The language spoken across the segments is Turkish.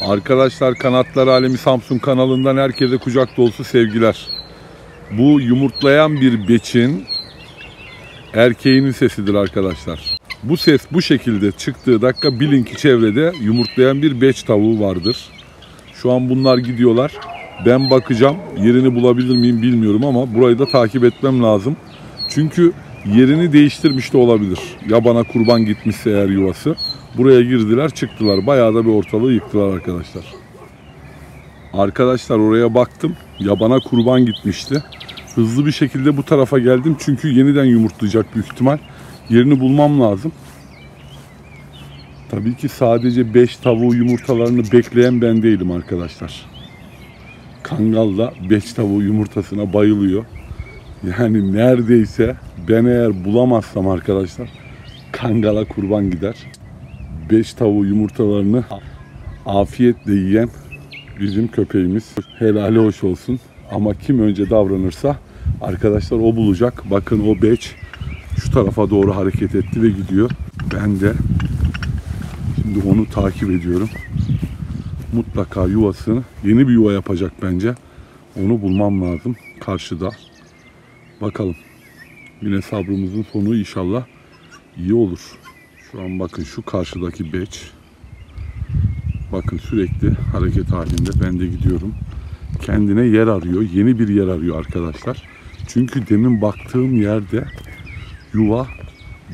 Arkadaşlar Kanatlar Alemi Samsun kanalından herkese kucak dolusu sevgiler. Bu yumurtlayan bir beçin erkeğinin sesidir arkadaşlar. Bu ses bu şekilde çıktığı dakika bilin ki çevrede yumurtlayan bir beç tavuğu vardır. Şu an bunlar gidiyorlar. Ben bakacağım. Yerini bulabilir miyim bilmiyorum ama burayı da takip etmem lazım. Çünkü yerini değiştirmiş de olabilir. Ya bana kurban gitmişse eğer yuvası. Buraya girdiler çıktılar. Bayağı da bir ortalığı yıktılar arkadaşlar. Arkadaşlar oraya baktım. Yabana kurban gitmişti. Hızlı bir şekilde bu tarafa geldim. Çünkü yeniden yumurtlayacak büyük ihtimal. Yerini bulmam lazım. Tabii ki sadece 5 tavuğu yumurtalarını bekleyen ben değilim arkadaşlar. Kangal da 5 tavuğu yumurtasına bayılıyor. Yani neredeyse ben eğer bulamazsam arkadaşlar Kangal'a kurban gider. 5 tavuğu yumurtalarını afiyetle yiyen bizim köpeğimiz. Helali hoş olsun. Ama kim önce davranırsa arkadaşlar o bulacak. Bakın o beç şu tarafa doğru hareket etti ve gidiyor. Ben de şimdi onu takip ediyorum. Mutlaka yuvasını yeni bir yuva yapacak bence. Onu bulmam lazım karşıda. Bakalım. Yine sabrımızın sonu inşallah iyi olur. Şu an bakın şu karşıdaki beç. Bakın sürekli hareket halinde. Ben de gidiyorum. Kendine yer arıyor. Yeni bir yer arıyor arkadaşlar. Çünkü demin baktığım yerde yuva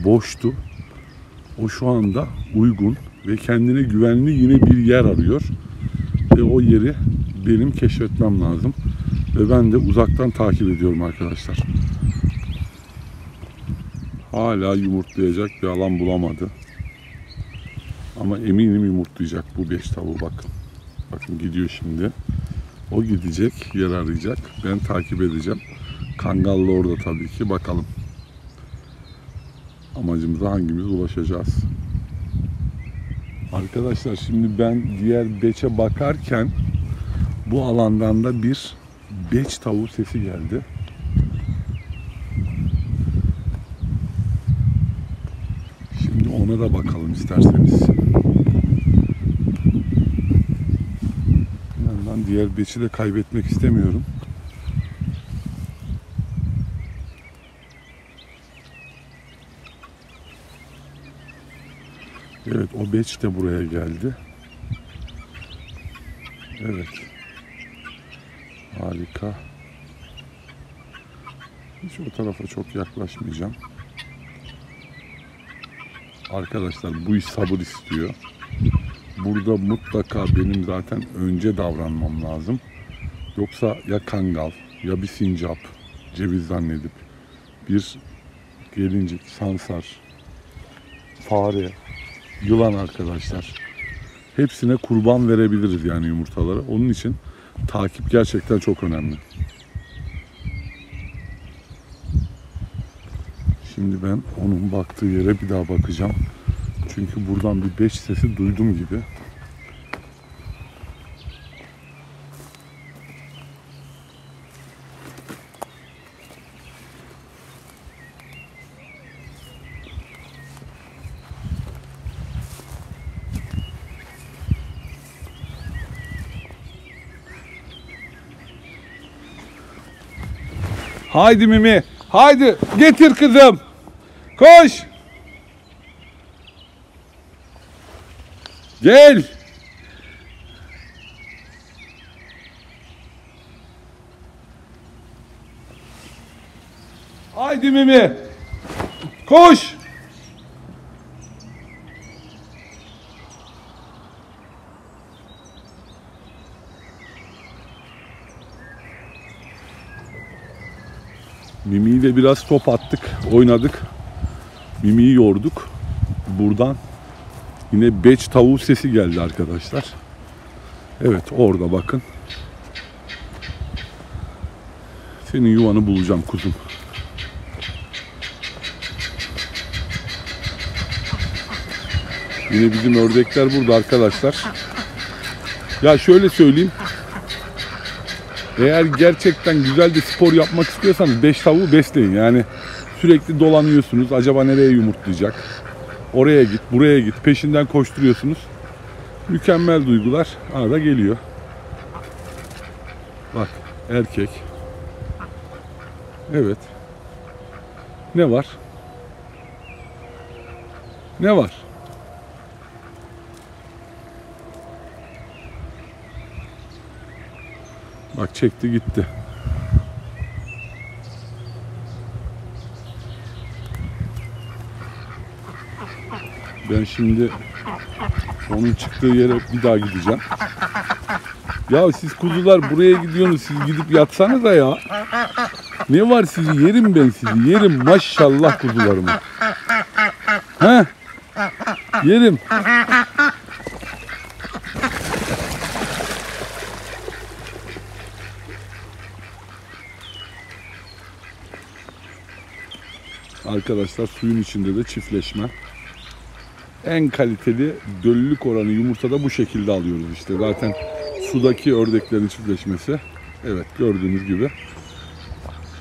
boştu. O şu anda uygun ve kendine güvenli yine bir yer arıyor. Ve o yeri benim keşfetmem lazım. Ve ben de uzaktan takip ediyorum arkadaşlar. Hala yumurtlayacak bir alan bulamadı. Ama eminim yumurtlayacak bu beş tavuğu bakın. Bakın gidiyor şimdi. O gidecek, yer arayacak. Ben takip edeceğim. Kangallı orada tabii ki. Bakalım. Amacımıza hangimiz ulaşacağız. Arkadaşlar şimdi ben diğer beçe bakarken bu alandan da bir beç tavuğu sesi geldi. Şimdi ona da bakalım isterseniz. Yandan diğer beçi de kaybetmek istemiyorum. Evet o beç de buraya geldi. Evet. Harika. Hiç o tarafa çok yaklaşmayacağım. Arkadaşlar bu iş sabır istiyor. Burada mutlaka benim zaten önce davranmam lazım. Yoksa ya kangal ya bir sincap ceviz zannedip bir gelincik, sansar, fare, yılan arkadaşlar. Hepsine kurban verebiliriz yani yumurtaları. Onun için takip gerçekten çok önemli. Şimdi ben onun baktığı yere bir daha bakacağım. Çünkü buradan bir beş sesi duydum gibi. Haydi Mimi. Haydi getir kızım. Koş. Gel. Haydi Mimi. Koş. Mimi'yi de biraz top attık, oynadık. Mimi'yi yorduk. Buradan yine beç tavuğu sesi geldi arkadaşlar. Evet orada bakın. Senin yuvanı bulacağım kuzum. Yine bizim ördekler burada arkadaşlar. Ya şöyle söyleyeyim. Eğer gerçekten güzel bir spor yapmak istiyorsanız 5 tavuğu besleyin. Yani sürekli dolanıyorsunuz. Acaba nereye yumurtlayacak? Oraya git, buraya git. Peşinden koşturuyorsunuz. Mükemmel duygular arada geliyor. Bak erkek. Evet. Ne var? Ne var? Bak çekti gitti. Ben şimdi onun çıktığı yere bir daha gideceğim. Ya siz kuzular buraya gidiyorsunuz siz gidip yatsanız da ya. Ne var sizi yerim ben sizi yerim maşallah kuzularımı. He? Yerim. Arkadaşlar suyun içinde de çiftleşme. En kaliteli döllülük oranı yumurtada bu şekilde alıyoruz işte. Zaten sudaki ördeklerin çiftleşmesi. Evet gördüğünüz gibi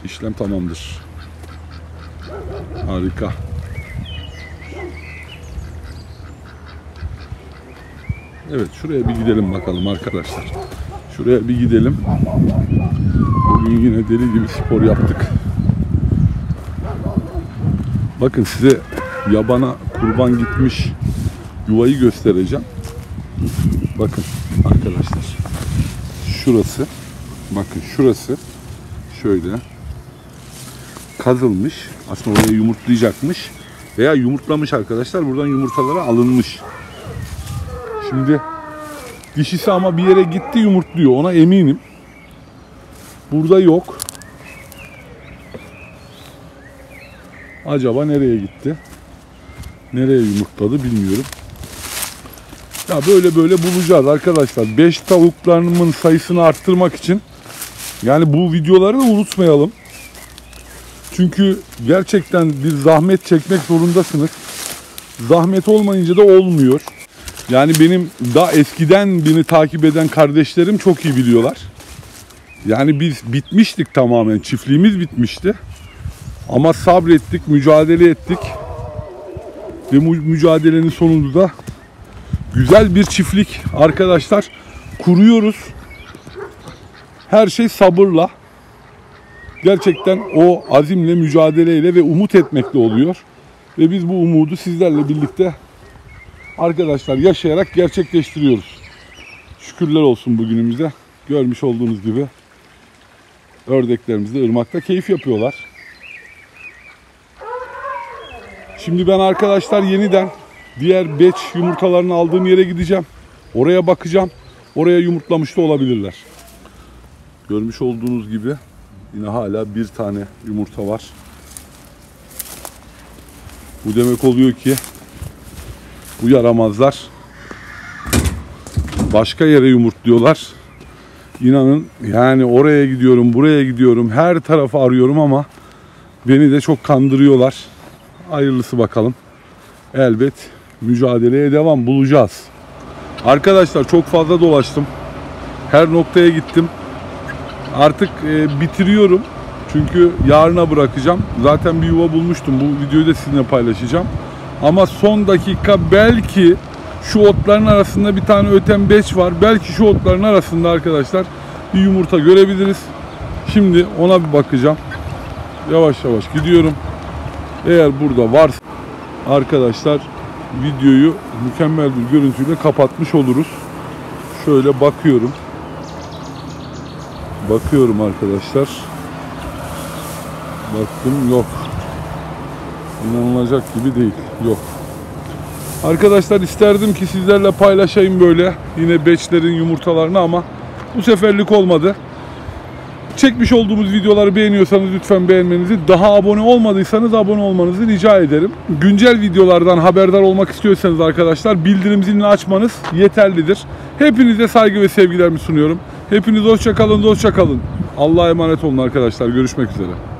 işlem tamamdır. Harika. Evet şuraya bir gidelim bakalım arkadaşlar. Şuraya bir gidelim. Bugün yine deli gibi spor yaptık. Bakın size yabana kurban gitmiş yuvayı göstereceğim. Bakın arkadaşlar. Şurası. Bakın şurası. Şöyle. Kazılmış. Aslında oraya yumurtlayacakmış. Veya yumurtlamış arkadaşlar. Buradan yumurtaları alınmış. Şimdi dişisi ama bir yere gitti yumurtluyor. Ona eminim. Burada yok. Acaba nereye gitti? Nereye yumurtladı bilmiyorum. Ya böyle böyle bulacağız arkadaşlar. 5 tavuklarımın sayısını arttırmak için yani bu videoları da unutmayalım. Çünkü gerçekten bir zahmet çekmek zorundasınız. Zahmet olmayınca da olmuyor. Yani benim daha eskiden beni takip eden kardeşlerim çok iyi biliyorlar. Yani biz bitmiştik tamamen. Çiftliğimiz bitmişti. Ama sabrettik, mücadele ettik. Ve mücadelenin sonunda da güzel bir çiftlik arkadaşlar kuruyoruz. Her şey sabırla. Gerçekten o azimle, mücadeleyle ve umut etmekle oluyor. Ve biz bu umudu sizlerle birlikte arkadaşlar yaşayarak gerçekleştiriyoruz. Şükürler olsun bugünümüze. Görmüş olduğunuz gibi ördeklerimiz de ırmakta keyif yapıyorlar. Şimdi ben arkadaşlar yeniden diğer beç yumurtalarını aldığım yere gideceğim. Oraya bakacağım. Oraya yumurtlamış da olabilirler. Görmüş olduğunuz gibi yine hala bir tane yumurta var. Bu demek oluyor ki bu yaramazlar başka yere yumurtluyorlar. İnanın yani oraya gidiyorum, buraya gidiyorum, her tarafı arıyorum ama beni de çok kandırıyorlar. Hayırlısı bakalım. Elbet mücadeleye devam bulacağız. Arkadaşlar çok fazla dolaştım. Her noktaya gittim. Artık e, bitiriyorum. Çünkü yarına bırakacağım. Zaten bir yuva bulmuştum. Bu videoyu da sizinle paylaşacağım. Ama son dakika belki şu otların arasında bir tane öten beç var. Belki şu otların arasında arkadaşlar bir yumurta görebiliriz. Şimdi ona bir bakacağım. Yavaş yavaş gidiyorum. Eğer burada varsa arkadaşlar videoyu mükemmel bir görüntüyle kapatmış oluruz. Şöyle bakıyorum. Bakıyorum arkadaşlar. Baktım yok. İnanılacak gibi değil. Yok. Arkadaşlar isterdim ki sizlerle paylaşayım böyle yine beçlerin yumurtalarını ama bu seferlik olmadı. Çekmiş olduğumuz videoları beğeniyorsanız lütfen beğenmenizi, daha abone olmadıysanız abone olmanızı rica ederim. Güncel videolardan haberdar olmak istiyorsanız arkadaşlar bildirim zilini açmanız yeterlidir. Hepinize saygı ve sevgilerimi sunuyorum. Hepiniz hoşça kalın, hoşça kalın. Allah'a emanet olun arkadaşlar. Görüşmek üzere.